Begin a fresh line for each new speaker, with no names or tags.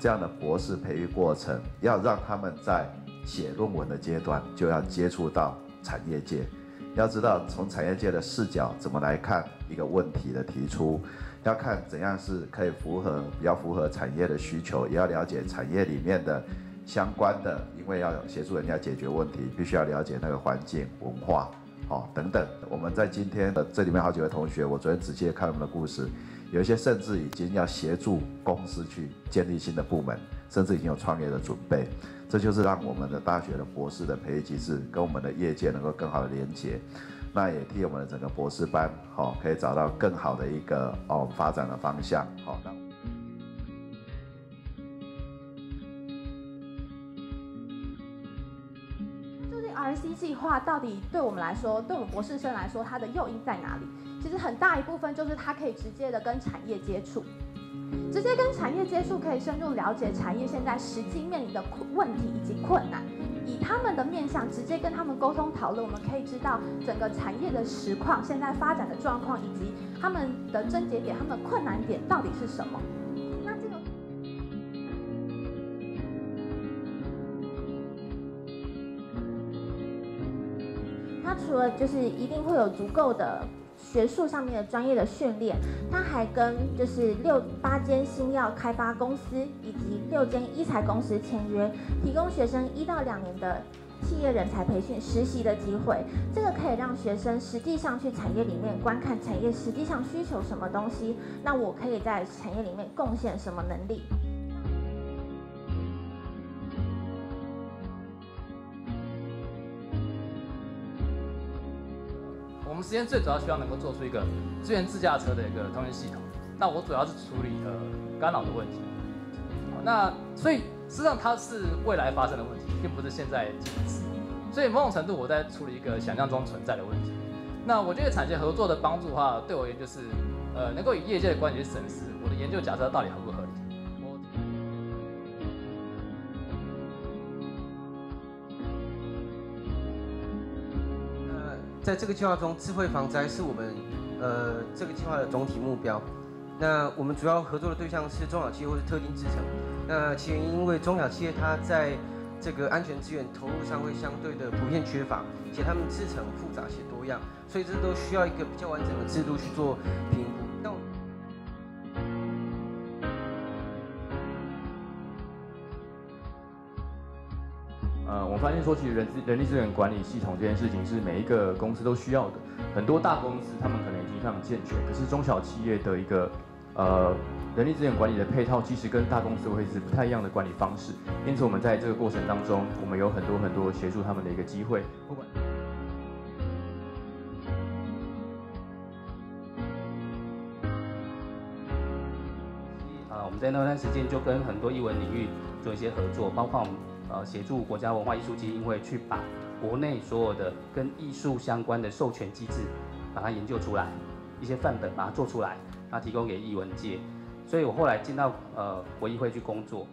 这样的博士培育过程，要让他们在写论文的阶段就要接触到产业界，要知道从产业界的视角怎么来看一个问题的提出，要看怎样是可以符合比较符合产业的需求，也要了解产业里面的相关的，因为要协助人家解决问题，必须要了解那个环境文化。哦，等等，我们在今天的这里面好几位同学，我昨天仔细看他们的故事，有一些甚至已经要协助公司去建立新的部门，甚至已经有创业的准备。这就是让我们的大学的博士的培育机制跟我们的业界能够更好的连接，那也替我们的整个博士班，好，可以找到更好的一个哦发展的方向，好。
RC 计划到底对我们来说，对我们博士生来说，它的诱因在哪里？其实很大一部分就是它可以直接的跟产业接触，直接跟产业接触，可以深入了解产业现在实际面临的困问题以及困难，以他们的面向直接跟他们沟通讨论，我们可以知道整个产业的实况、现在发展的状况以及他们的症结点、他们的困难点到底是什么。它除了就是一定会有足够的学术上面的专业的训练，它还跟就是六八间新药开发公司以及六间医材公司签约，提供学生一到两年的企业人才培训实习的机会。这个可以让学生实际上去产业里面观看产业实际上需求什么东西，那我可以在产业里面贡献什么能力。
我们实验最主要需要能够做出一个资源自驾车的一个通讯系统。那我主要是处理呃干扰的问题。那所以实际上它是未来发生的问题，并不是现在。所以某种程度我在处理一个想象中存在的问题。那我觉得产业合作的帮助的话，对我而言就是呃能够以业界的观点去审视我的研究假设到底合不合
在这个计划中，智慧防灾是我们呃这个计划的总体目标。那我们主要合作的对象是中小企业或是特定制程。那其原因因为中小企业它在这个安全资源投入上会相对的普遍缺乏，且他们制程复杂且多样，所以这都需要一个比较完整的制度去做评
呃，我发现说，其实人资人力资源管理系统这件事情是每一个公司都需要的。很多大公司他们可能已经非常健全，可是中小企业的一个呃人力资源管理的配套，其实跟大公司会是不太一样的管理方式。因此，我们在这个过程当中，我们有很多很多协助他们的一个机会。不管
啊，我们在那段时间就跟很多艺文领域做一些合作，包括我们。呃，协助国家文化艺术基金会去把国内所有的跟艺术相关的授权机制，把它研究出来，一些范本把它做出来，那提供给艺文界。所以我后来进到呃国艺会去工作。